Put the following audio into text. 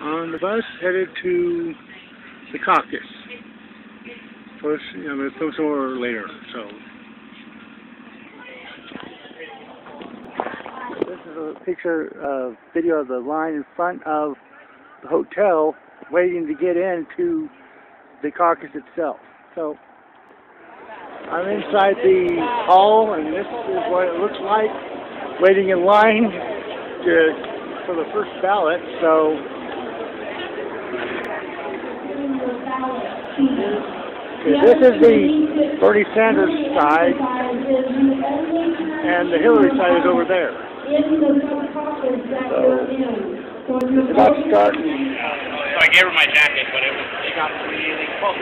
on the bus headed to the caucus. First, you know, it's somewhere later, so. This is a picture, uh, video of the line in front of the hotel waiting to get into the caucus itself. So, I'm inside the hall, and this is what it looks like, waiting in line to, for the first ballot. So, Okay, this is the Bernie Sanders side, and the Hillary side is over there. So, it's about starting. So I gave her my jacket, but it, was, it got really cold.